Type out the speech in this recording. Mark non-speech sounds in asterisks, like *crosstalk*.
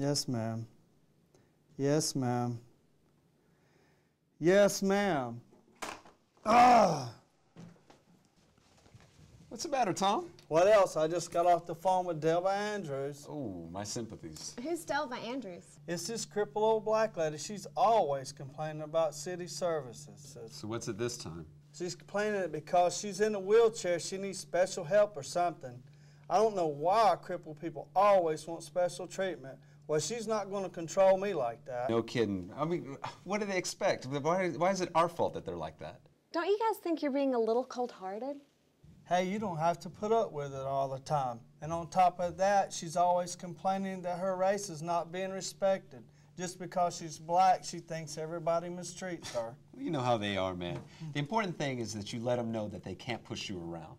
Yes, ma'am. Yes, ma'am. Yes, ma'am. Ah! What's the matter, Tom? What else? I just got off the phone with Delva Andrews. Oh, my sympathies. Who's Delva Andrews? It's this crippled old black lady. She's always complaining about city services. So what's it this time? She's complaining because she's in a wheelchair, she needs special help or something. I don't know why crippled people always want special treatment. Well, she's not going to control me like that. No kidding. I mean, what do they expect? Why, why is it our fault that they're like that? Don't you guys think you're being a little cold-hearted? Hey, you don't have to put up with it all the time. And on top of that, she's always complaining that her race is not being respected. Just because she's black, she thinks everybody mistreats her. *laughs* You know how they are, man. The important thing is that you let them know that they can't push you around.